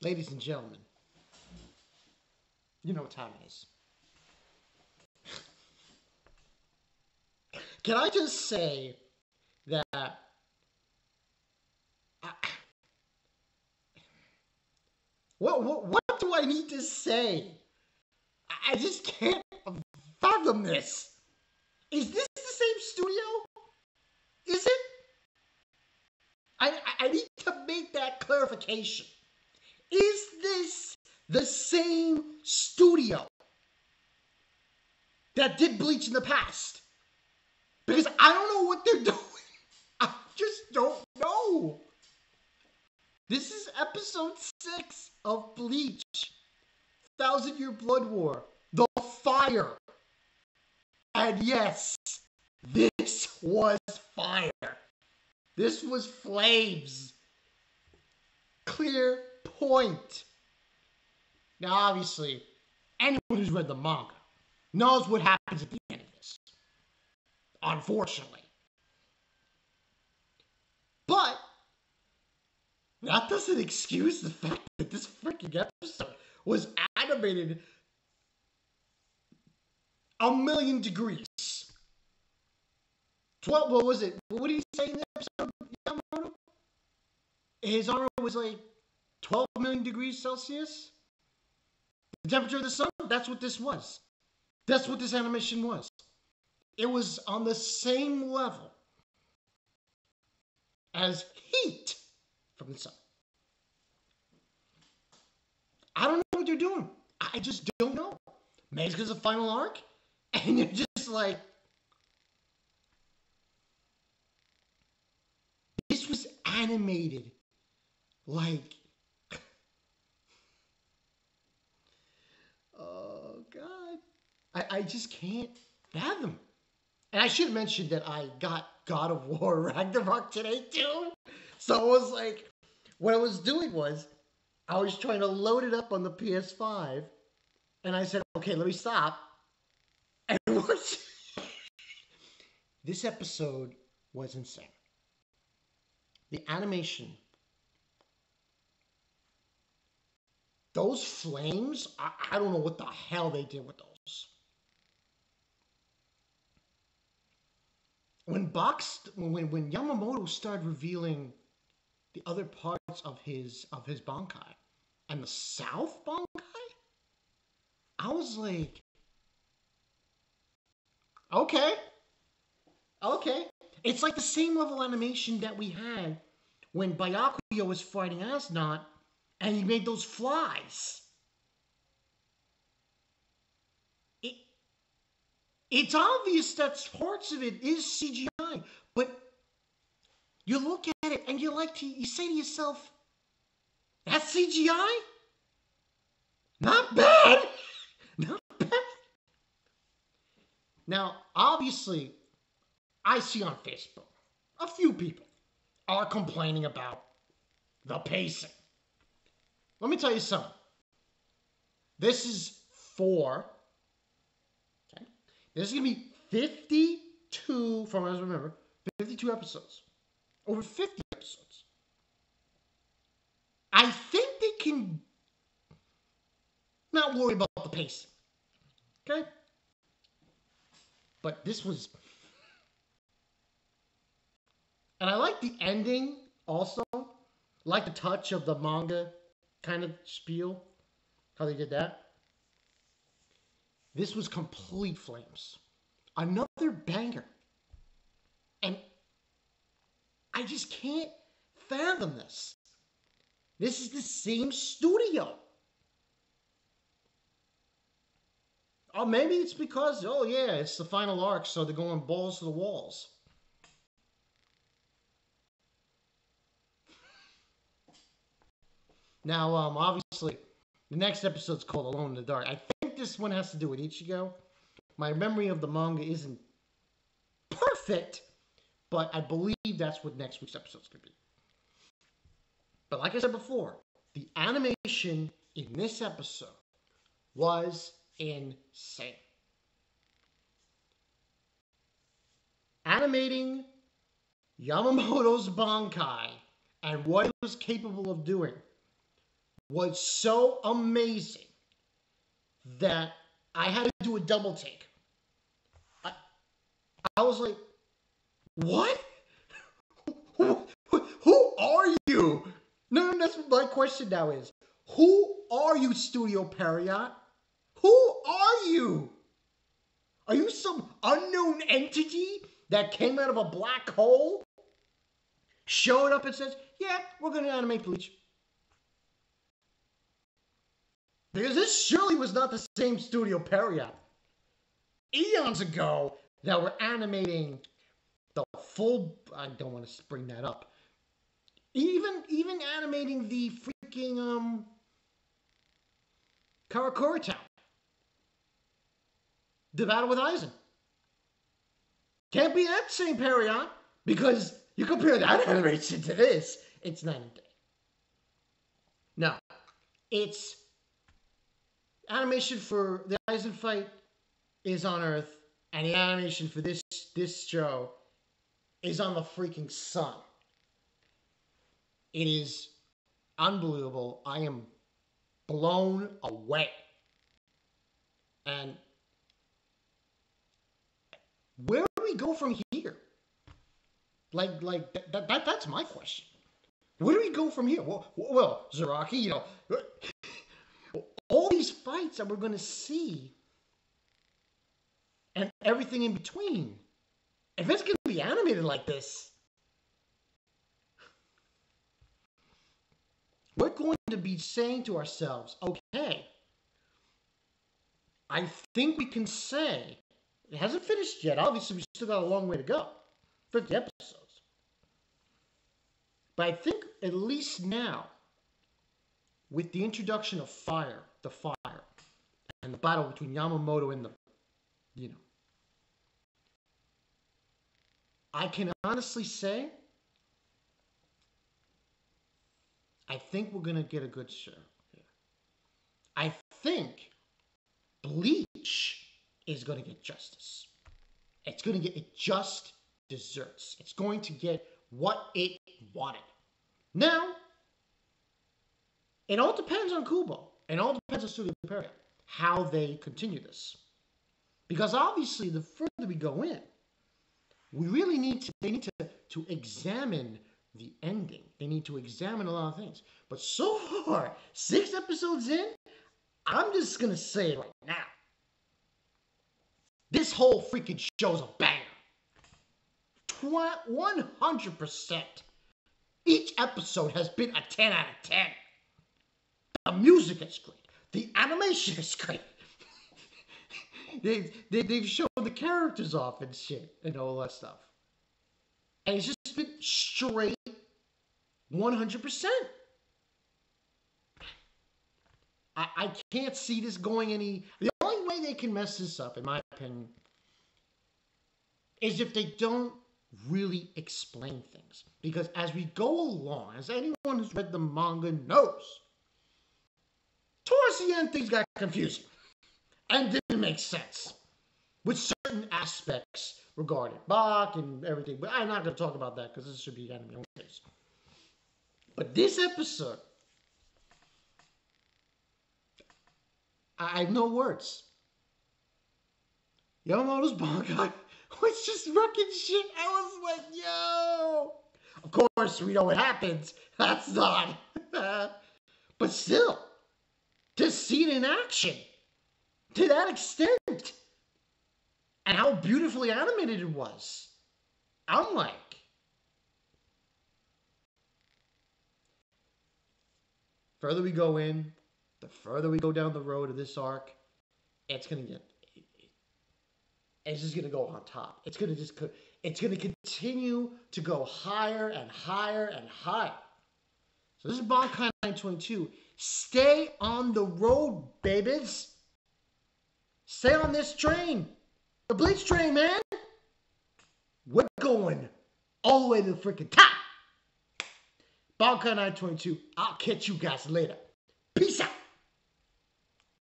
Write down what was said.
Ladies and gentlemen, you know what time it is. Can I just say that I, what, what what do I need to say? I just can't fathom this. Is this the same studio? Is it? I, I need to make that clarification. Is this the same studio that did Bleach in the past? Because I don't know what they're doing. I just don't know. This is episode six of Bleach Thousand Year Blood War The Fire. And yes, this was fire. This was flames. Clear point. Now, obviously, anyone who's read the manga knows what happens at the end of this. Unfortunately. But that doesn't excuse the fact that this freaking episode was animated a million degrees. 12, what was it? What did he say in the episode, His armor was like 12 million degrees Celsius? The temperature of the sun? That's what this was. That's what this animation was. It was on the same level as heat from the sun. I don't know what they're doing. I just don't know. Maybe it's because of final arc, and you're just like, this was animated like oh god I, I just can't fathom. And i should mention that i got god of war ragnarok today too. So it was like what i was doing was i was trying to load it up on the ps5 and i said okay let me stop. And watch this episode was insane. The animation. Those flames I, I, don't know what the hell they did with those when box when when yamamoto started revealing the other parts of his of his bankai and the south bankai i was like okay okay it's like the same level animation that we had when Byakuya was fighting As Nodt and he made those flies. It, it's obvious that parts of it is CGI, but you look at it and you like to you say to yourself, that's CGI? Not bad. Not bad. Now, obviously, I see on Facebook a few people are complaining about the pacing. Let me tell you something. This is four. This is going to be 52, from what I remember, 52 episodes. Over 50 episodes. I think they can not worry about the pace. Okay? But this was and I like the ending also. Like the touch of the manga kind of spiel. How they did that. This was complete flames. Another banger. And I just can't fathom this. This is the same studio. Oh, maybe it's because, oh yeah, it's the final arc, so they're going balls to the walls. Now, um, obviously, the next episode's called Alone in the Dark. I this one has to do with Ichigo. My memory of the manga isn't perfect, but I believe that's what next week's episode's going to be. But like I said before, the animation in this episode was insane. Animating Yamamoto's Bankai and what he was capable of doing was so amazing that I had to do a double take. I, I was like, what? Who, who, are you? No, no, that's my question now is. Who are you, Studio Pierrot? Who are you? Are you some unknown entity that came out of a black hole? Showed up and says, yeah, we're going to animate Bleach. Because this surely was not the same Studio Pierrot. Eons ago that were animating the full I don't want to bring that up. Even even animating the freaking um Karakura Town. The battle with Aizen. Can't be that same Pierrot because you compare that animation to this, it's night and day. No, it's animation for the Aizen fight is on Earth, and the animation for this this show is on the freaking sun. It is unbelievable. I am blown away. And where do we go from here? Like, like that, that, that's my question. Where do we go from here? Well, well Zaraki, you know, that we're going to see and everything in between. If it's going to be animated like this, we're going to be saying to ourselves, okay, I think we can say, it hasn't finished yet. Obviously, we still got a long way to go 50 episodes. But I think at least now, with the introduction of fire, the fire, and the battle between Yamamoto and the, you know, I can honestly say, I think we're going to get a good show here. I think Bleach is going to get justice. It's going to get it just desserts. It's going to get what it wanted. Now, it all depends on Kubo. It all depends on Studio Pierrot, how they continue this. Because obviously, the further we go in, we really need to, they need to, to examine the ending. They need to examine a lot of things. But so far, six episodes in, I'm just going to say it right now. This whole freaking show's a banger. 100%. Each episode has been a 10 out of 10. Music is great. The animation is great. they, they, they've shown the characters off and shit and all that stuff. And it's just been straight 100%. I, I can't see this going any. The only way they can mess this up, in my opinion, is if they don't really explain things. Because as we go along, as anyone who's read the manga knows, towards the end things got confusing and didn't make sense with certain aspects regarding Bach and everything. But I'm not going to talk about that because this should be anime only. But this episode, I have no words. Yamamoto's Bankai was just wrecking shit. I was like, yo. Of course, we know what happens. That's not. but still, to see it in action to that extent and how beautifully animated it was. I'm like, further we go in, the further we go down the road of this arc, it's gonna get, it's just gonna go on top. It's gonna just, it's gonna continue to go higher and higher and higher. So this is Bankai 922. Stay on the road, babies. Stay on this train. The Bleach train, man. We're going all the way to the freaking top. Bankai 922. I'll catch you guys later.